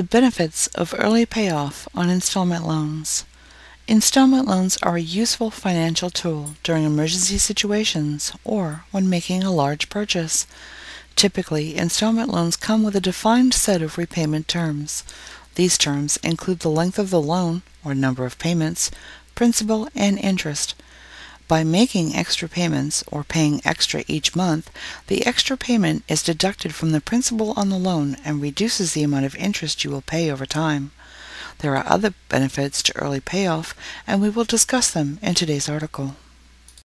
The benefits of early payoff on installment loans. Installment loans are a useful financial tool during emergency situations or when making a large purchase. Typically, installment loans come with a defined set of repayment terms. These terms include the length of the loan, or number of payments, principal, and interest. By making extra payments or paying extra each month, the extra payment is deducted from the principal on the loan and reduces the amount of interest you will pay over time. There are other benefits to early payoff, and we will discuss them in today's article.